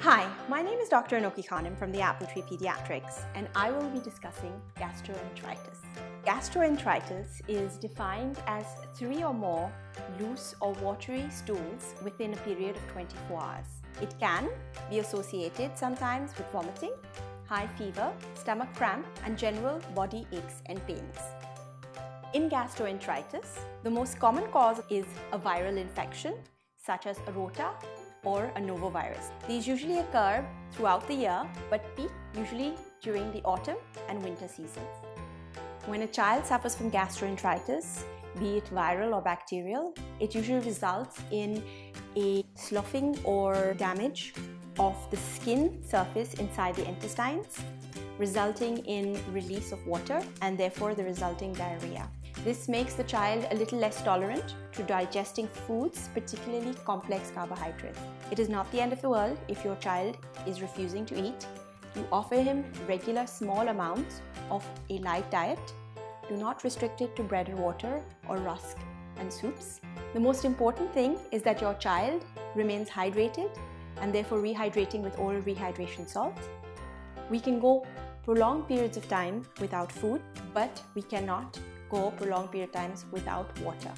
Hi, my name is Dr. Anoki Khanum from the Apple Tree Pediatrics and I will be discussing gastroenteritis. Gastroenteritis is defined as three or more loose or watery stools within a period of 24 hours. It can be associated sometimes with vomiting, high fever, stomach cramp and general body aches and pains. In gastroenteritis, the most common cause is a viral infection such as a rota or a norovirus. These usually occur throughout the year but peak usually during the autumn and winter seasons. When a child suffers from gastroenteritis, be it viral or bacterial, it usually results in a sloughing or damage of the skin surface inside the intestines, resulting in release of water and therefore the resulting diarrhea. This makes the child a little less tolerant to digesting foods, particularly complex carbohydrates. It is not the end of the world if your child is refusing to eat. You offer him regular small amounts of a light diet. Do not restrict it to bread and water or rusk and soups. The most important thing is that your child remains hydrated and therefore rehydrating with oral rehydration salt. We can go prolonged periods of time without food, but we cannot go prolonged period of times without water.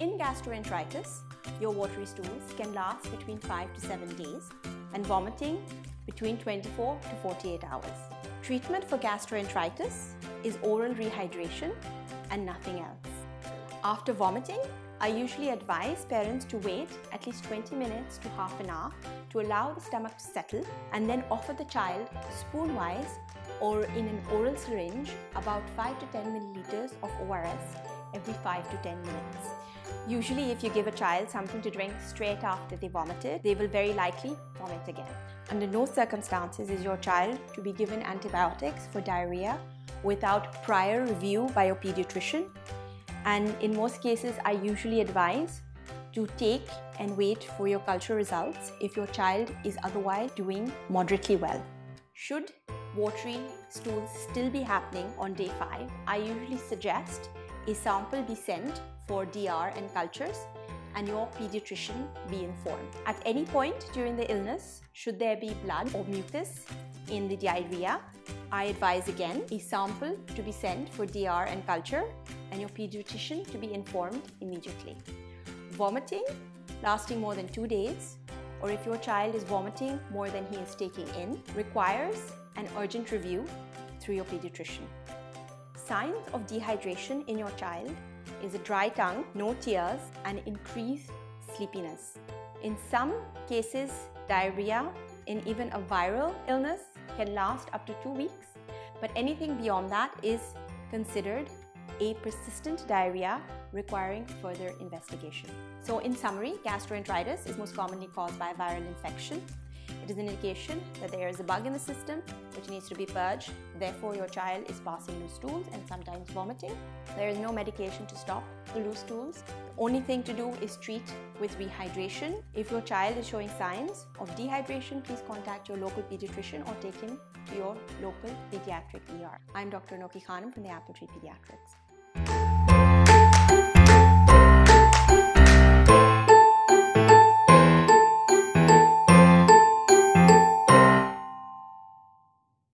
In gastroenteritis, your watery stools can last between 5 to 7 days and vomiting between 24 to 48 hours. Treatment for gastroenteritis is oral rehydration and nothing else. After vomiting, I usually advise parents to wait at least 20 minutes to half an hour to allow the stomach to settle and then offer the child spoon-wise or in an oral syringe about 5 to 10 milliliters of ORS every 5 to 10 minutes. Usually if you give a child something to drink straight after they vomited, they will very likely vomit again. Under no circumstances is your child to be given antibiotics for diarrhea without prior review by your pediatrician. And in most cases, I usually advise to take and wait for your culture results if your child is otherwise doing moderately well. Should watery stools still be happening on day 5, I usually suggest a sample be sent for DR and cultures and your pediatrician be informed. At any point during the illness, should there be blood or mucus in the diarrhea, I advise again a sample to be sent for DR and culture and your pediatrician to be informed immediately. Vomiting lasting more than two days or if your child is vomiting more than he is taking in requires an urgent review through your pediatrician. Signs of dehydration in your child is a dry tongue, no tears, and increased sleepiness. In some cases, diarrhea in even a viral illness can last up to two weeks, but anything beyond that is considered a persistent diarrhea requiring further investigation. So in summary, gastroenteritis is most commonly caused by a viral infection it is an indication that there is a bug in the system which needs to be purged. Therefore, your child is passing loose stools and sometimes vomiting. There is no medication to stop the loose stools. The only thing to do is treat with rehydration. If your child is showing signs of dehydration, please contact your local pediatrician or take him to your local pediatric ER. I'm Dr. Anoki Khanum from the Apple Tree Pediatrics.